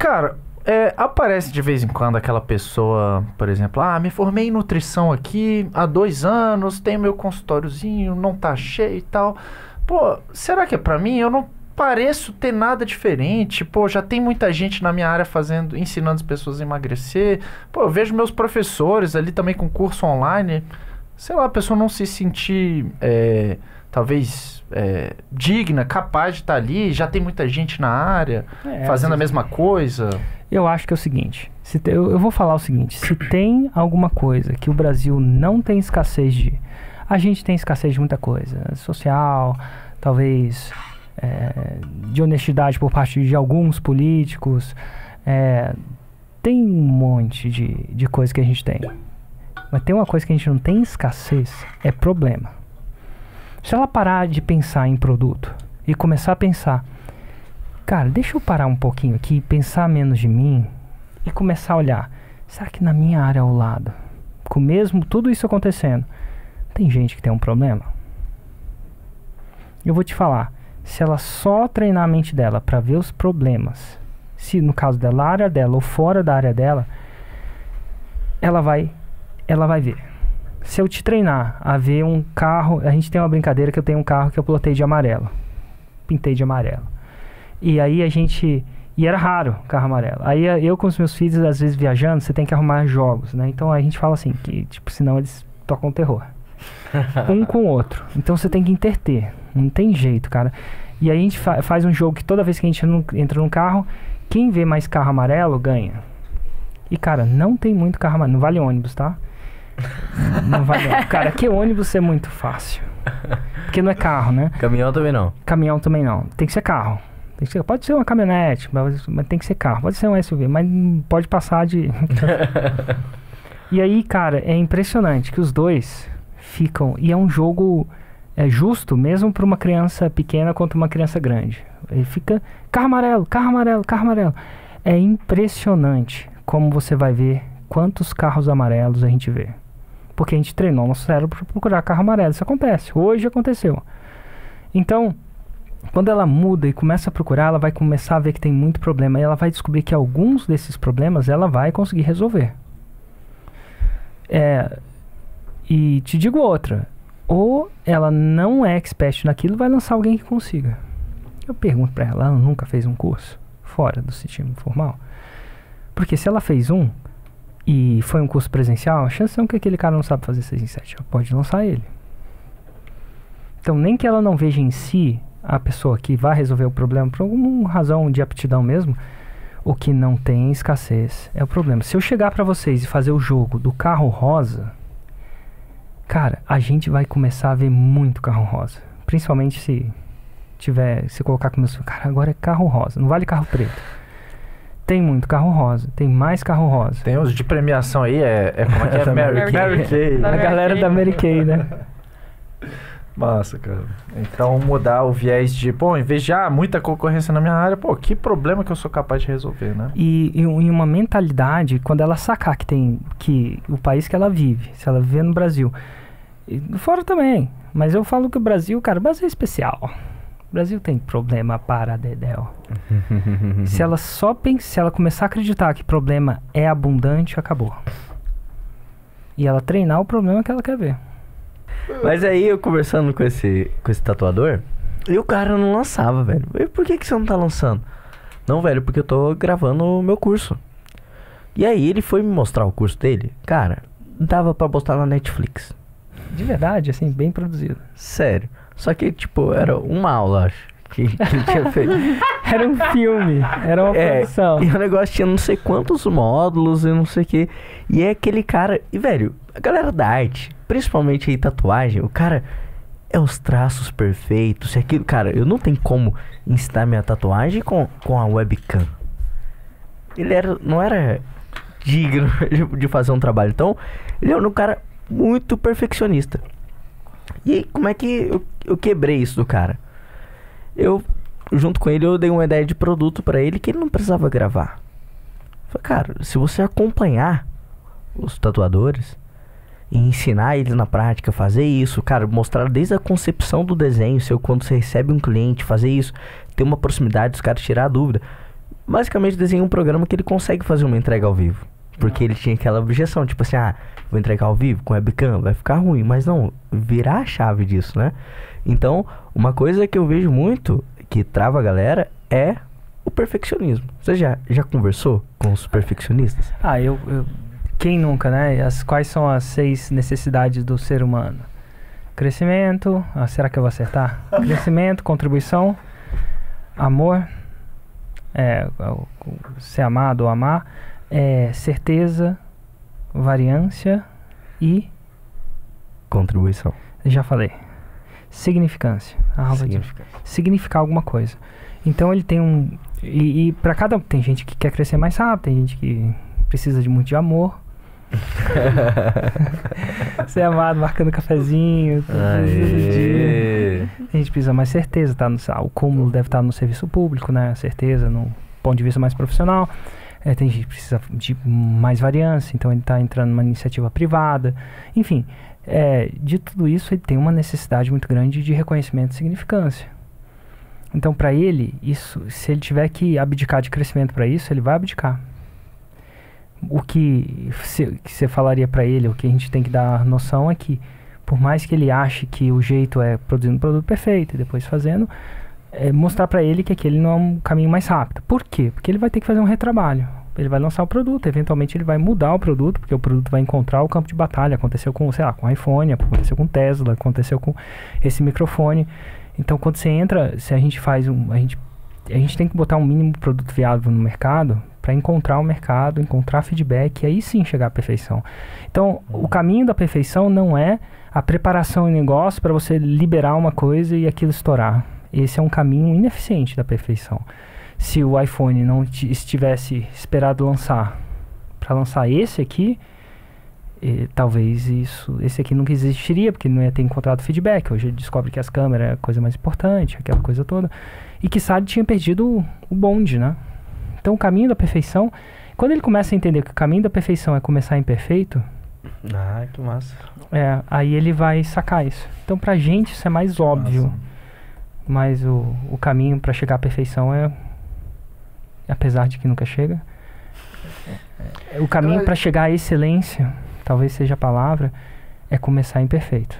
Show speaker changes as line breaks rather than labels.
cara, é, aparece de vez em quando aquela pessoa, por exemplo, ah, me formei em nutrição aqui há dois anos, tenho meu consultóriozinho, não tá cheio e tal. Pô, será que é pra mim? Eu não pareço ter nada diferente. Pô, já tem muita gente na minha área fazendo, ensinando as pessoas a emagrecer. Pô, eu vejo meus professores ali também com curso online. Sei lá, a pessoa não se sentir, é, talvez, é, digna, capaz de estar ali. Já tem muita gente na área
É,
fazendo a mesma coisa.
Eu acho que é o seguinte: se te- eu, eu vou falar o seguinte: se tem alguma coisa que o Brasil não tem escassez de. A gente tem escassez de muita coisa. Social, talvez é, de honestidade por parte de alguns políticos. é, tem um monte de, de coisa que a gente tem. Mas tem uma coisa que a gente não tem escassez: é problema. Se ela parar de pensar em produto e começar a pensar cara, deixa eu parar um pouquinho aqui, pensar menos de mim e começar a olhar. Será que na minha área ao lado, com mesmo tudo isso acontecendo, tem gente que tem um problema? Eu vou te falar, se ela só treinar a mente dela para ver os problemas, se no caso dela, a área dela ou fora da área dela, ela vai ela vai ver. Se eu te treinar a ver um carro, a gente tem uma brincadeira que eu tenho um carro que eu plotei de amarelo. Pintei de amarelo. E aí a gente. E era raro carro amarelo. Aí eu com os meus filhos, às vezes viajando, você tem que arrumar jogos, né? Então a gente fala assim, que tipo, senão eles tocam terror. um com o outro. Então você tem que interter. Não tem jeito, cara. E aí a gente fa- faz um jogo que toda vez que a gente entra num carro, quem vê mais carro amarelo ganha. E cara, não tem muito carro amarelo. Não vale ônibus, tá? Não vale ônibus. Cara, que ônibus é muito fácil. Porque não é carro, né?
Caminhão também não.
Caminhão também não. Tem que ser carro. Que ser- pode ser uma caminhonete, mas, mas tem que ser carro. Pode ser um SUV, mas pode passar de. e aí, cara, é impressionante que os dois ficam. E é um jogo é justo, mesmo para uma criança pequena quanto uma criança grande. Ele fica. Carro amarelo, carro amarelo, carro amarelo. É impressionante como você vai ver quantos carros amarelos a gente vê. Porque a gente treinou nosso cérebro para procurar carro amarelo. Isso acontece. Hoje aconteceu. Então, quando ela muda e começa a procurar, ela vai começar a ver que tem muito problema e ela vai descobrir que alguns desses problemas ela vai conseguir resolver. É, e te digo outra, ou ela não é expert naquilo, vai lançar alguém que consiga. Eu pergunto pra ela, ela nunca fez um curso fora do sistema formal? Porque se ela fez um e foi um curso presencial, a chance é que aquele cara não sabe fazer 6 em 7, ela pode lançar ele. Então, nem que ela não veja em si a pessoa que vai resolver o problema por alguma razão de aptidão mesmo, o que não tem escassez é o problema. Se eu chegar pra vocês e fazer o jogo do carro rosa, cara, a gente vai começar a ver muito carro rosa. Principalmente se tiver, se colocar com meus filhos, cara, agora é carro rosa, não vale carro preto. Tem muito carro rosa, tem mais carro rosa.
Tem uns de premiação aí, é, é como é que é?
Da
Mary,
Mary Kay.
A galera
Kay.
da Mary Kay, né?
Massa, cara. Então mudar o viés de, pô, em vez de ah, muita concorrência na minha área, pô, que problema que eu sou capaz de resolver, né?
E, e um- e uma mentalidade, quando ela sacar que tem que o país que ela vive, se ela viver no Brasil, e fora também, mas eu falo que o Brasil, cara, o Brasil é especial. O Brasil tem problema para Dedéu. se ela só pensa, se ela começar a acreditar que problema é abundante, acabou. E ela treinar o problema que ela quer ver.
Mas aí eu conversando com esse, com esse tatuador, e o cara não lançava, velho. E por que, que você não tá lançando? Não, velho, porque eu tô gravando o meu curso. E aí ele foi me mostrar o curso dele. Cara, dava pra postar na Netflix.
De verdade, assim, bem produzido.
Sério. Só que, tipo, era uma aula, acho. Que, que ele tinha feito.
Era um filme, era uma
É,
produção.
E o negócio tinha não sei quantos módulos e não sei o que. E é aquele cara. E, velho, a galera da arte, principalmente aí tatuagem, o cara é os traços perfeitos. E aquilo, cara, eu não tenho como ensinar minha tatuagem com, com a webcam. Ele era, não era digno de, de fazer um trabalho. Então, ele era um cara muito perfeccionista. E como é que eu, eu quebrei isso do cara? Eu, junto com ele, eu dei uma ideia de produto pra ele que ele não precisava gravar. Falei, cara, se você acompanhar os tatuadores e ensinar eles na prática, fazer isso, cara, mostrar desde a concepção do desenho, seu quando você recebe um cliente, fazer isso, ter uma proximidade, os caras tirar a dúvida. basicamente desenhou um programa que ele consegue fazer uma entrega ao vivo. Porque ele tinha aquela objeção, tipo assim, ah, vou entregar ao vivo com webcam, vai ficar ruim. Mas não, virar a chave disso, né? Então, uma coisa que eu vejo muito que trava a galera é o perfeccionismo. Você já, já conversou com os perfeccionistas?
Ah, eu, eu- Quem nunca, né? As, quais são as seis necessidades do ser humano? Crescimento. Ah, será que eu vou acertar? Crescimento, contribuição, amor, é, ser amado ou amar, é, certeza, variância e.
Contribuição.
Já falei. Significância. A aula de
Significa.
significar alguma coisa. Então ele tem um. E, e para cada. Tem gente que quer crescer mais rápido, tem gente que precisa de muito de amor. Ser amado, marcando cafezinho. A gente precisa mais certeza, tá? No, o cúmulo deve estar no serviço público, né? Certeza, no ponto de vista mais profissional. É, tem gente que precisa de mais variância, então ele está entrando numa iniciativa privada. Enfim, é, de tudo isso, ele tem uma necessidade muito grande de reconhecimento e significância. Então, para ele, isso, se ele tiver que abdicar de crescimento para isso, ele vai abdicar. O que você falaria para ele, o que a gente tem que dar noção é que, por mais que ele ache que o jeito é produzindo um produto perfeito e depois fazendo, é mostrar para ele que aquele não é um caminho mais rápido. Por quê? Porque ele vai ter que fazer um retrabalho. Ele vai lançar o produto, eventualmente ele vai mudar o produto, porque o produto vai encontrar o campo de batalha. Aconteceu com, sei lá, com o iPhone, aconteceu com Tesla, aconteceu com esse microfone. Então, quando você entra, se a gente faz um, a gente a gente tem que botar um mínimo produto viável no mercado para encontrar o mercado, encontrar feedback e aí sim chegar à perfeição. Então, o caminho da perfeição não é a preparação em negócio para você liberar uma coisa e aquilo estourar. Esse é um caminho ineficiente da perfeição. Se o iPhone não ti- estivesse esperado lançar para lançar esse aqui, eh, talvez isso, esse aqui nunca existiria, porque não ia ter encontrado feedback. Hoje ele descobre que as câmeras é a coisa mais importante, aquela coisa toda. E que ele tinha perdido o, o bonde, né? Então o caminho da perfeição, quando ele começa a entender que o caminho da perfeição é começar imperfeito,
Ah, que massa.
é, aí ele vai sacar isso. Então pra gente isso é mais óbvio, mas o, o caminho para chegar à perfeição é apesar de que nunca chega, é- é- o caminho
Eu-
para chegar à excelência, talvez seja a palavra, é começar imperfeito.